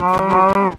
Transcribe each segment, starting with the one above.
Oh.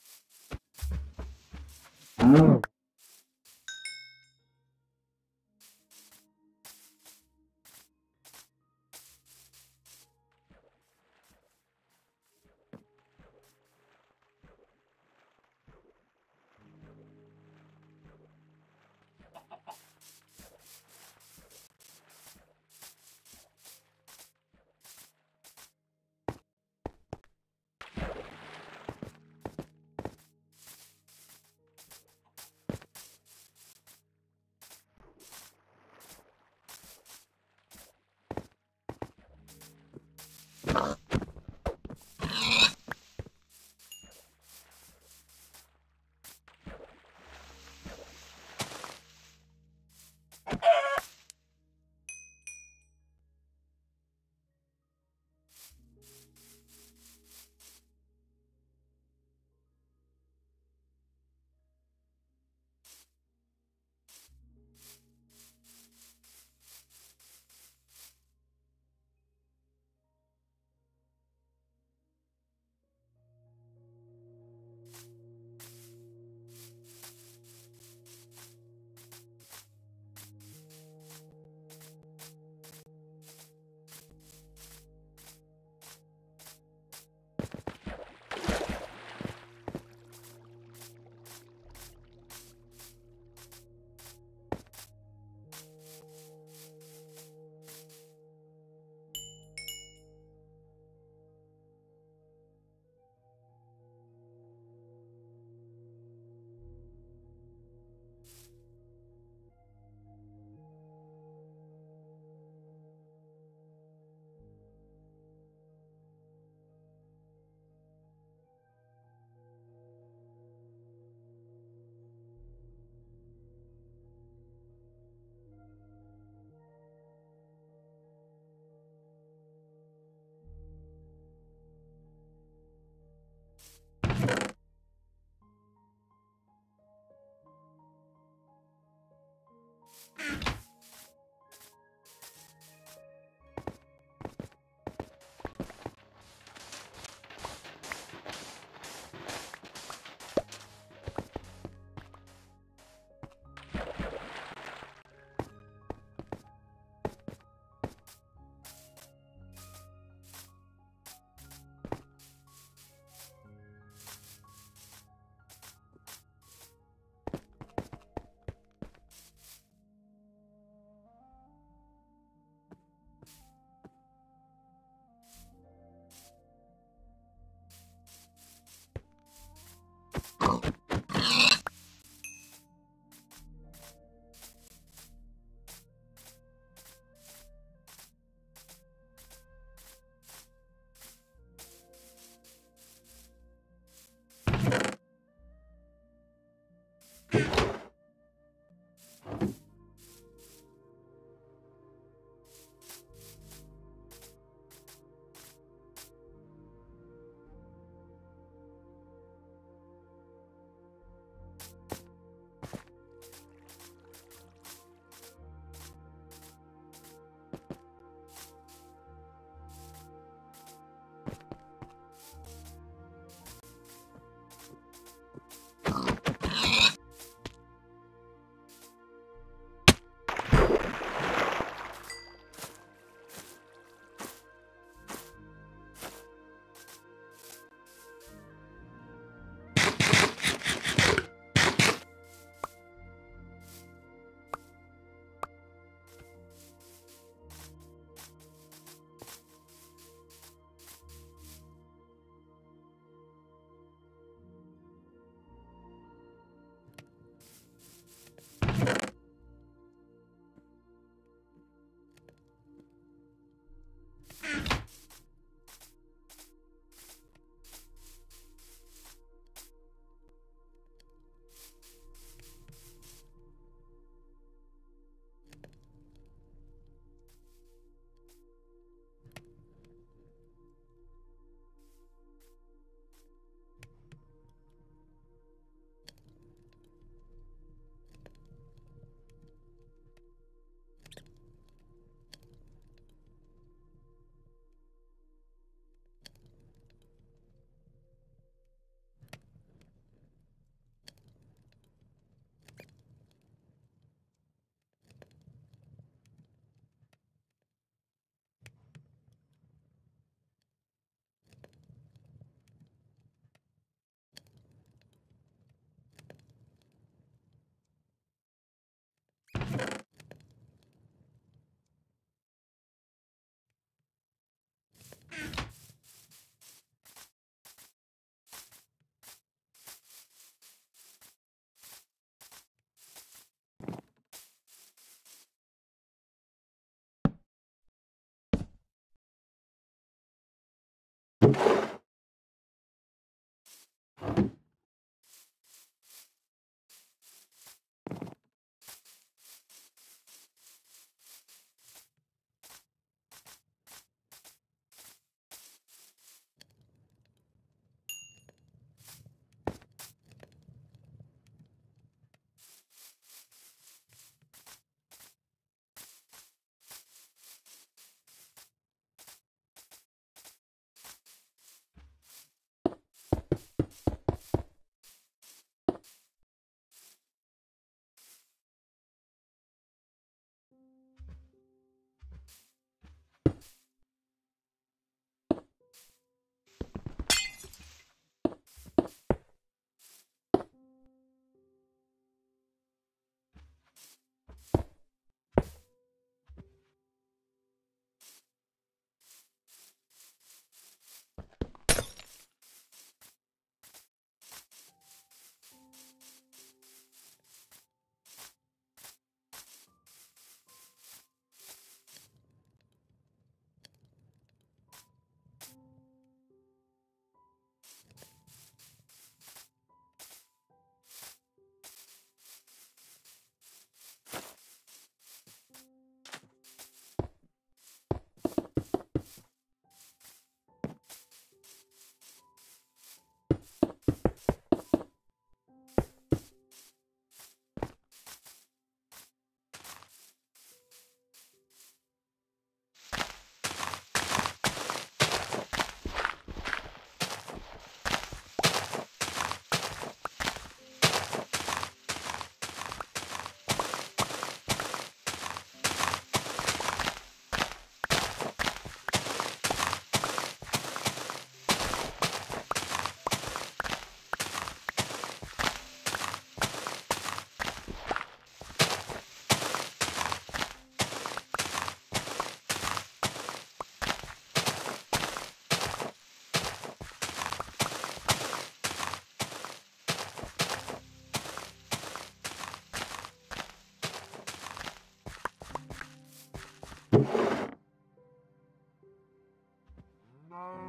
Um.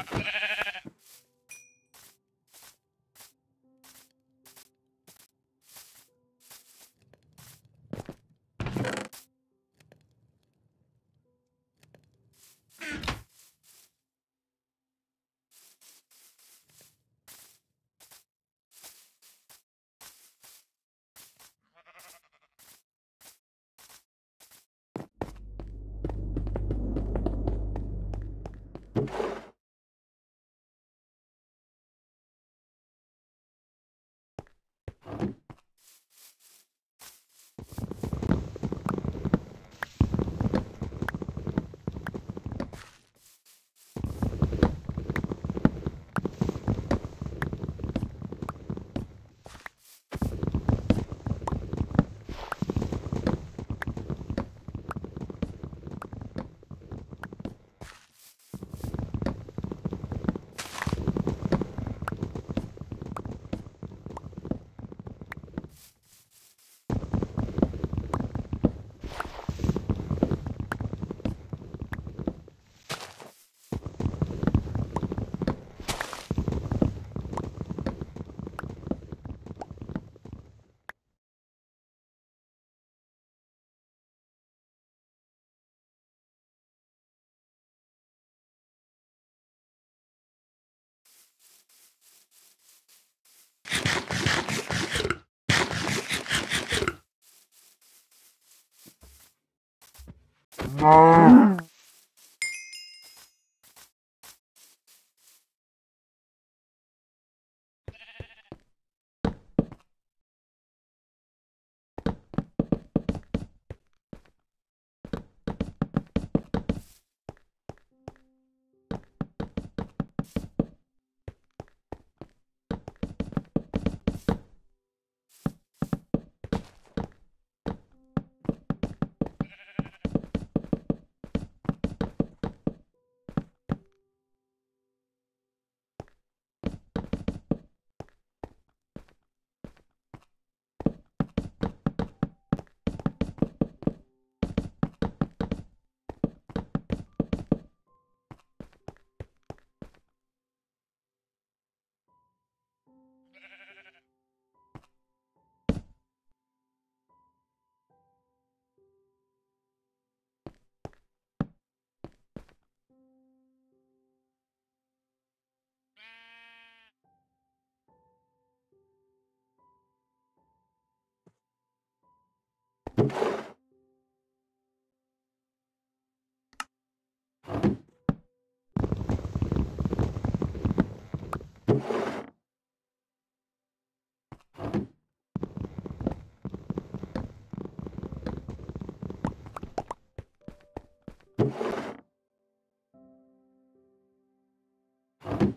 음. You